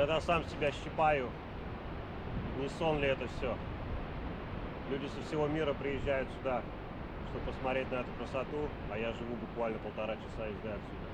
Иногда сам себя щипаю. Не сон ли это все? Люди со всего мира приезжают сюда, чтобы посмотреть на эту красоту, а я живу буквально полтора часа езды отсюда.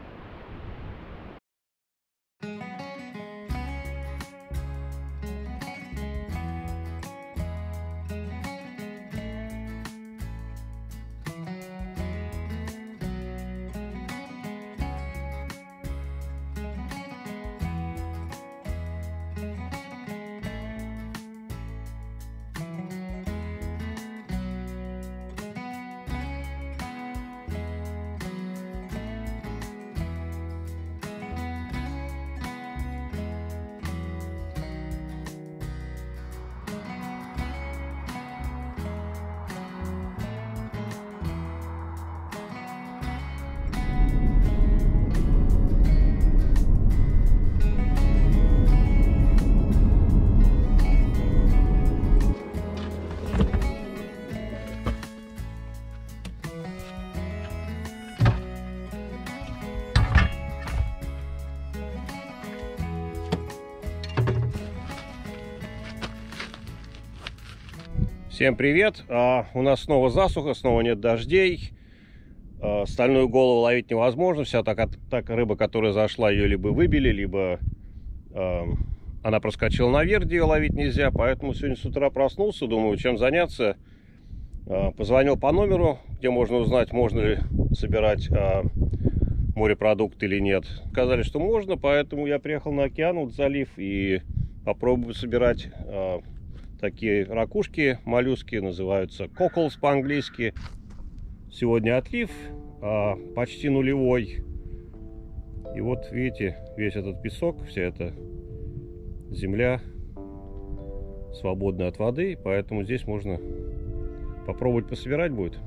Всем привет! А, у нас снова засуха, снова нет дождей. А, стальную голову ловить невозможно. Вся так, так рыба, которая зашла, ее либо выбили, либо а, она проскочила наверх, где ее ловить нельзя. Поэтому сегодня с утра проснулся, думаю, чем заняться. А, позвонил по номеру, где можно узнать, можно ли собирать а, морепродукты или нет. Сказали, что можно, поэтому я приехал на океан, вот залив, и попробую собирать а, такие ракушки, моллюски, называются коколс по-английски. Сегодня отлив а, почти нулевой. И вот видите, весь этот песок, вся эта земля свободна от воды, поэтому здесь можно попробовать пособирать будет.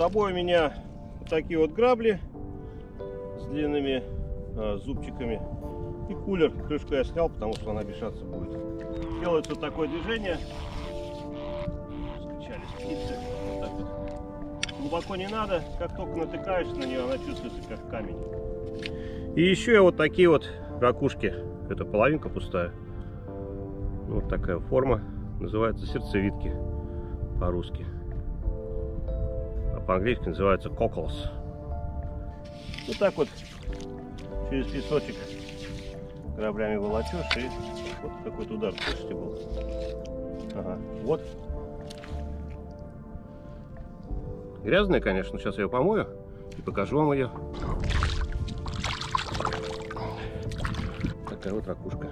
Собой у меня такие вот грабли с длинными а, зубчиками. И кулер, крышку я снял, потому что она мешаться будет. Делается вот такое движение. Так вот. Глубоко не надо. Как только натыкаешься на нее, она чувствуется как камень. И еще я вот такие вот ракушки. Это половинка пустая. Вот такая форма. Называется сердцевидки по-русски по-английски называется cockles. Вот так вот через песочек граблями волочешь и вот какой-то удар, слышите, был. Ага, вот. Грязная, конечно, сейчас я ее помою и покажу вам ее. Такая вот ракушка.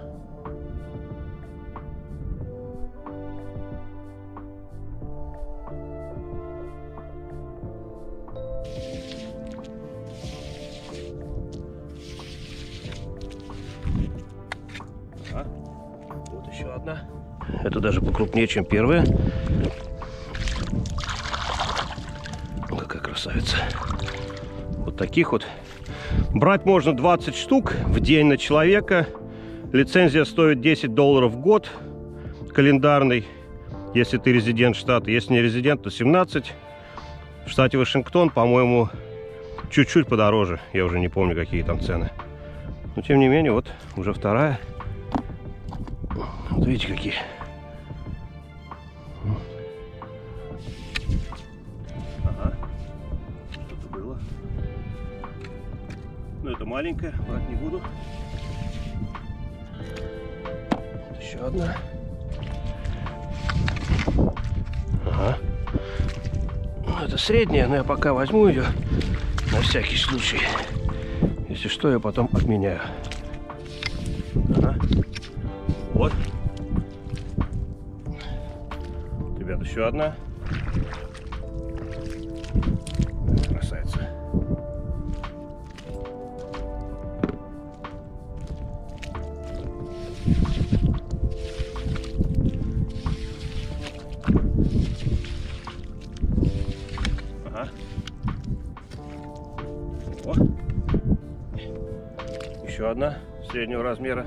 Это даже покрупнее, чем первая. Какая красавица. Вот таких вот. Брать можно 20 штук в день на человека. Лицензия стоит 10 долларов в год. Календарный, если ты резидент штата. Если не резидент, то 17. В штате Вашингтон, по-моему, чуть-чуть подороже. Я уже не помню, какие там цены. Но, тем не менее, вот уже вторая. Вот видите, какие. Это маленькая, брать не буду. Еще одна. Ага. Ну, это средняя, но я пока возьму ее. На всякий случай. Если что, я потом отменяю. Ага. Вот. Ребят, еще одна. Красавица. Еще одна среднего размера.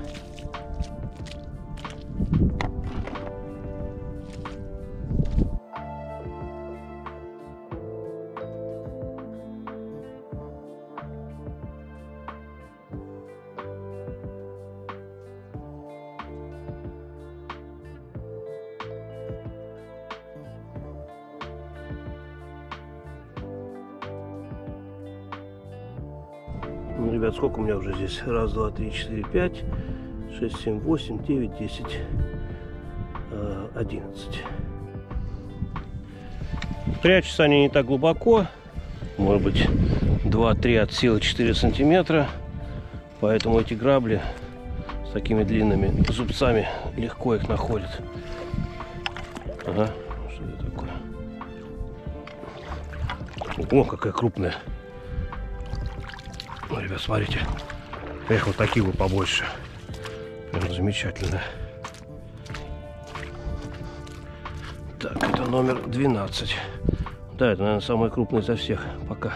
Меня уже здесь? Раз, два, три, четыре, пять, шесть, семь, восемь, девять, десять, э, одиннадцать. Прячутся они не так глубоко. Может быть, 2-3 от силы 4 сантиметра. Поэтому эти грабли с такими длинными зубцами легко их находят. Ага, что это такое? О, какая крупная. Ну, ребят, смотрите. Эх, вот такие бы побольше. Прям замечательно. Так, это номер 12. Да, это, наверное, самый крупный из всех пока.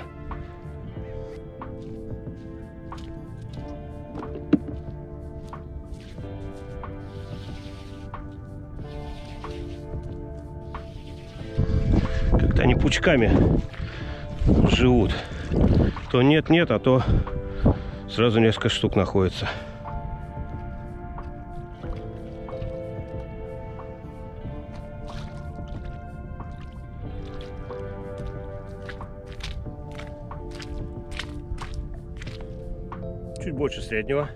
Как-то они пучками живут. То нет-нет, а то сразу несколько штук находится. Чуть больше среднего.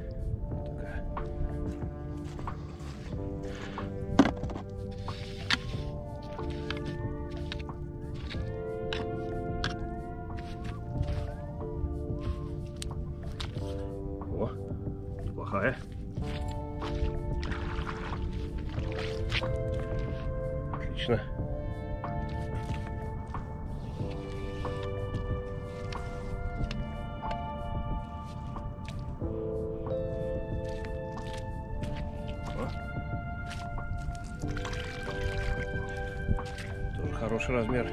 Тоже хороший размер.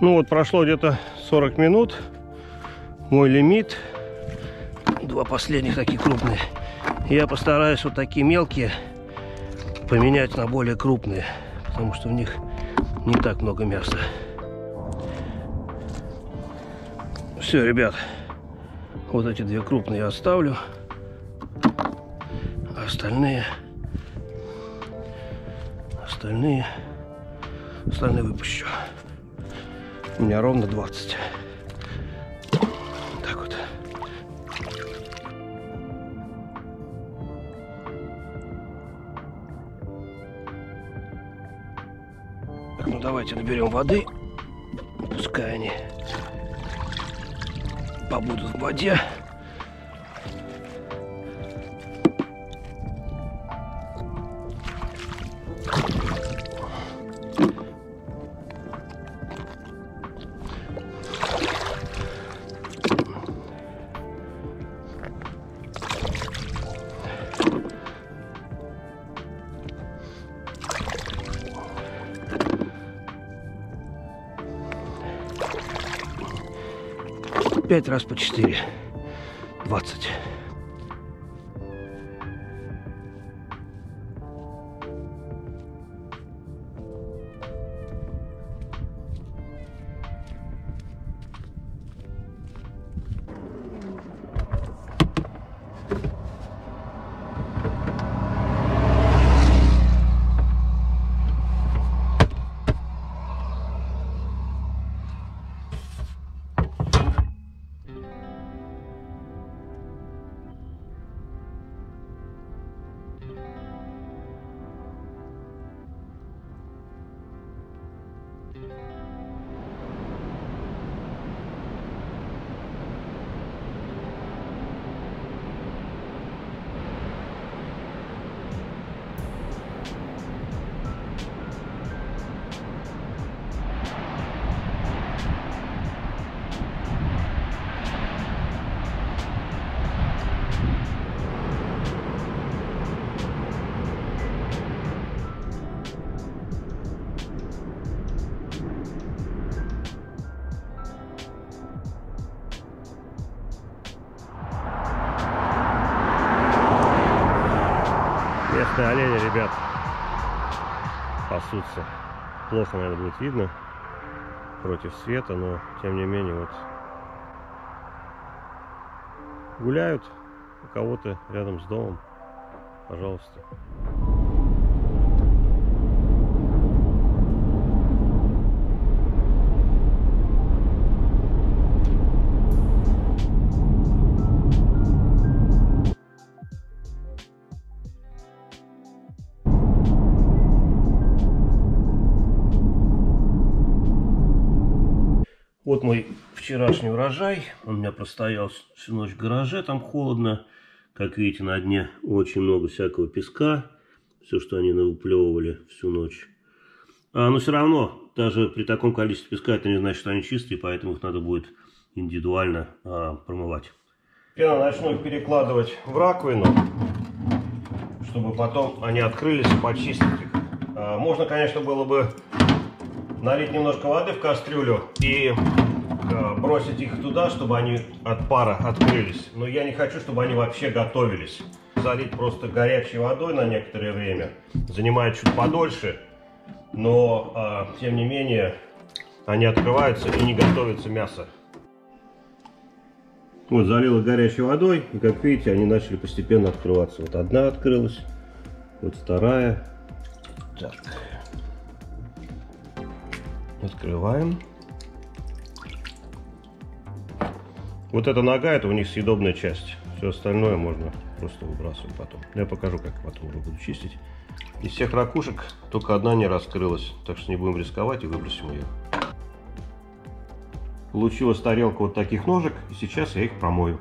Ну вот прошло где-то 40 минут. Мой лимит. Два последних такие крупные. Я постараюсь вот такие мелкие поменять на более крупные. Потому что в них не так много мяса. Все, ребят. Вот эти две крупные я оставлю. А остальные... Остальные... Остальные выпущу. У меня ровно 20. Так вот. Так, ну давайте наберем воды. Пускай они побудут в воде. 5 раз по 4. 20. колени, ребят, пасутся. Плохо, наверное, будет видно против света, но тем не менее вот гуляют у кого-то рядом с домом. Пожалуйста. Мой вчерашний урожай. Он у меня простоял всю ночь в гараже, там холодно. Как видите, на дне очень много всякого песка. Все, что они навыплевывали всю ночь. А, но все равно, даже при таком количестве песка, это не значит, что они чистые, поэтому их надо будет индивидуально а, промывать. Я начну их перекладывать в раковину, чтобы потом они открылись и почистить их. А, можно, конечно, было бы налить немножко воды в кастрюлю и бросить их туда, чтобы они от пара открылись. Но я не хочу, чтобы они вообще готовились. Залить просто горячей водой на некоторое время занимает чуть подольше, но э, тем не менее они открываются и не готовится мясо. Вот залила горячей водой, и как видите, они начали постепенно открываться. Вот одна открылась, вот вторая. Так. Открываем. Вот эта нога, это у них съедобная часть. Все остальное можно просто выбрасывать потом. Я покажу, как потом уже буду чистить. Из всех ракушек только одна не раскрылась, так что не будем рисковать и выбросим ее. Получилась тарелка вот таких ножек, и сейчас я их промою.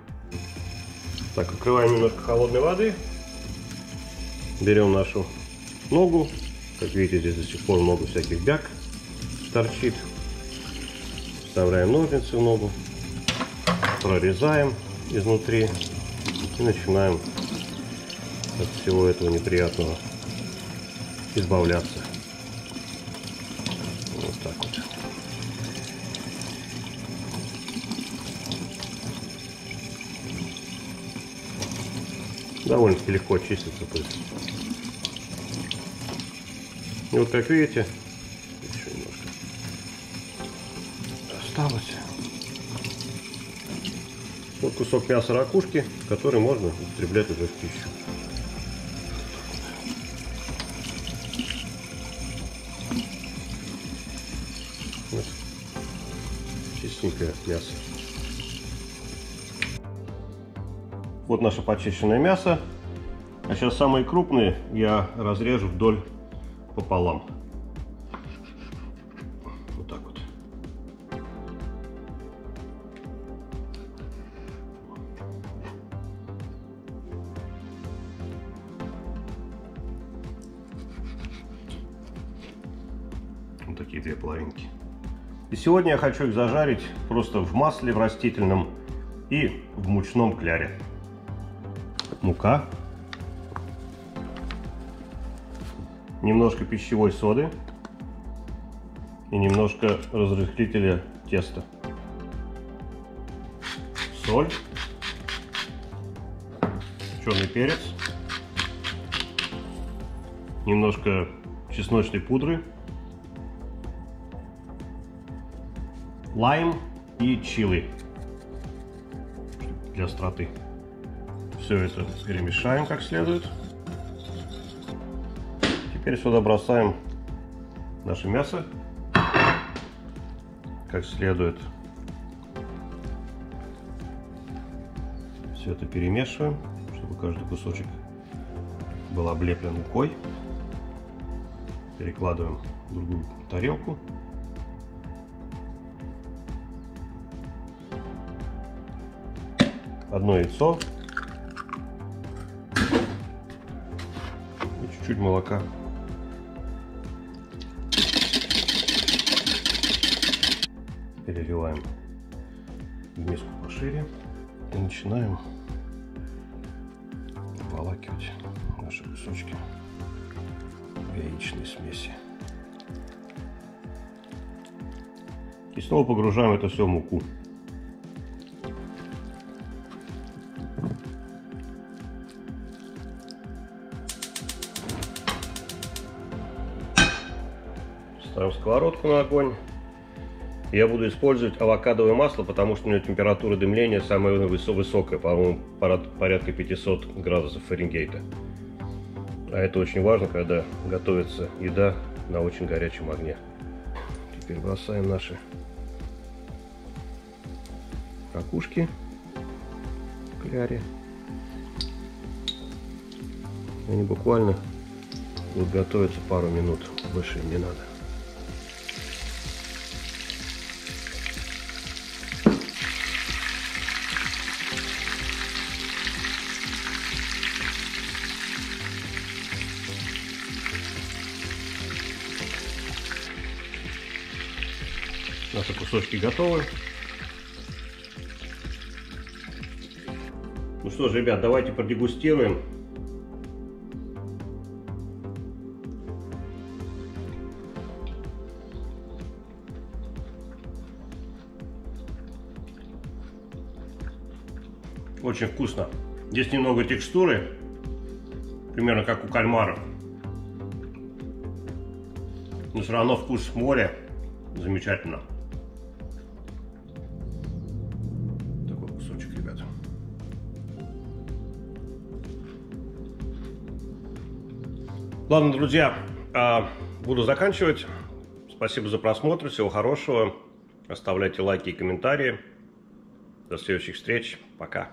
Так, открываем немножко холодной воды. Берем нашу ногу. Как видите, здесь до сих пор много всяких бяк торчит. Вставляем ножницы в ногу, прорезаем изнутри и начинаем от всего этого неприятного избавляться. Вот так вот. Довольно-таки легко чистится. То есть. И вот как видите, осталось. Вот кусок мяса ракушки, который можно употреблять уже в пищу. Вот. Чистенькое мясо. Вот наше почищенное мясо. А сейчас самые крупные я разрежу вдоль пополам. Такие две половинки. И сегодня я хочу их зажарить просто в масле, в растительном и в мучном кляре. Мука. Немножко пищевой соды. И немножко разрыхлителя теста. Соль. Черный перец. Немножко чесночной пудры лайм и чили для остроты. Все это перемешаем как следует. Теперь сюда бросаем наше мясо как следует. Все это перемешиваем, чтобы каждый кусочек был облеплен мукой. Перекладываем в другую тарелку. Одно яйцо и чуть-чуть молока. Переливаем в миску пошире и начинаем обволакивать наши кусочки яичной смеси. И снова погружаем это все в муку. Ставим сковородку на огонь. Я буду использовать авокадовое масло, потому что у него температура дымления самая высокая, по-моему, порядка 500 градусов Фаренгейта. А это очень важно, когда готовится еда на очень горячем огне. Теперь бросаем наши ракушки в кляре. Они буквально будут готовиться пару минут, больше не надо. Кусочки готовы. Ну что ж, ребят, давайте продегустируем. Очень вкусно. Здесь немного текстуры, примерно как у кальмаров. Но все равно вкус моря замечательно. Ладно, друзья, а, буду заканчивать. Спасибо за просмотр, всего хорошего. Оставляйте лайки и комментарии. До следующих встреч. Пока.